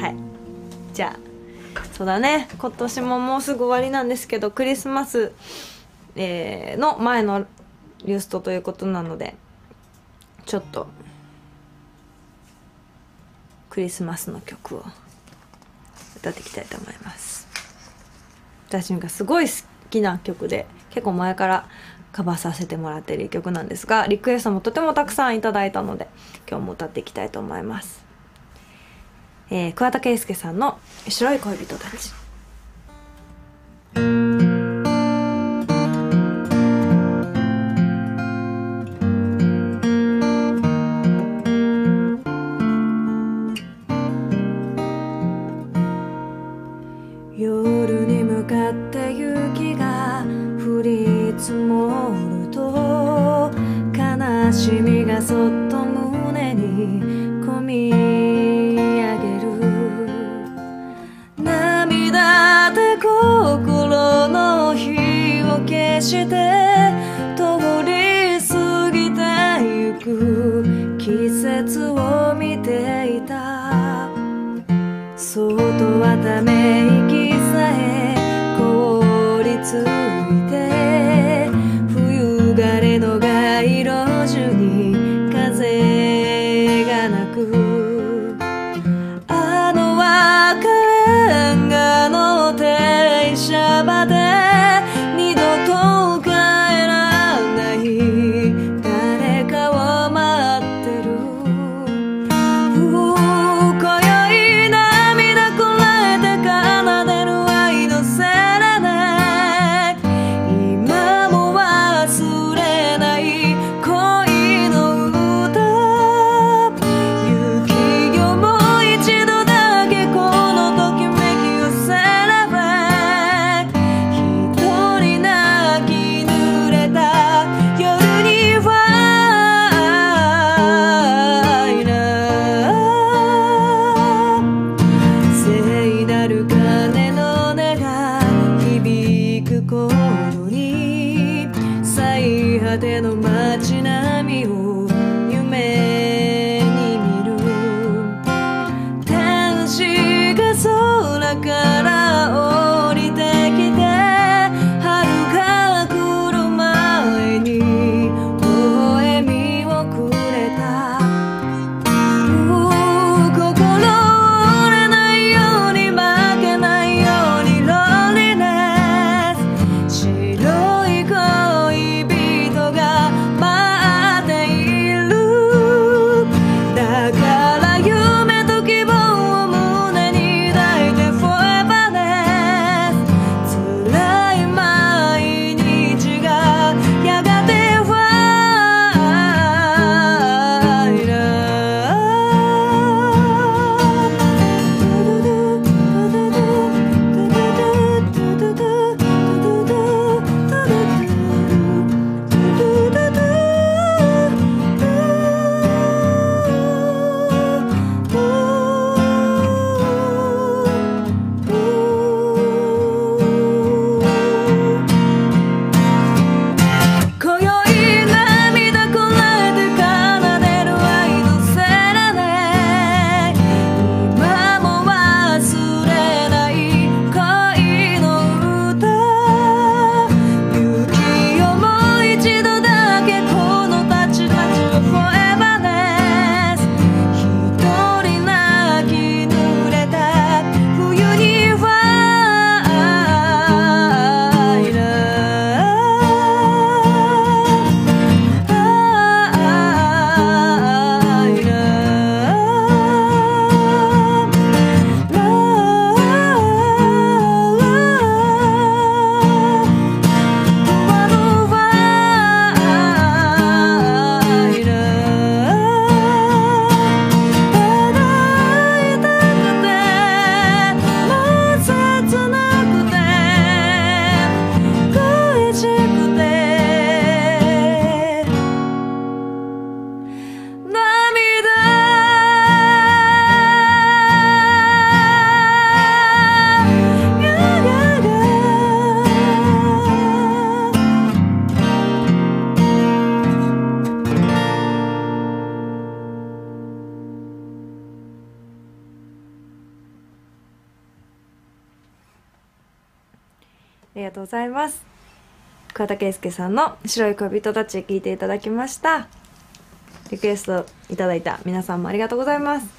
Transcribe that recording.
はい。じゃあそうだね。今年ももうすぐ終わりなんですけどクリスマス、えーの前のリューストということなのでちょっとクリスマスの曲を歌っていきたいと思います。私がすごい好きな曲で結構前からカバーさせてもらっている曲なんですがリクエストもとてもたくさんいただいたので今日も歌っていきたいと思います、えー、桑田佳祐さんの「白い恋人たち」して通り過ぎてゆく季節を見ていた。外はため息さえ凍りついて冬枯れの街路樹に風がなくあの赤レンガの停車場で最果てのりがとうございます。桑田佳祐さんの「白い恋人たち」聞いていただきました。リクエストいただいた皆さんもありがとうございます。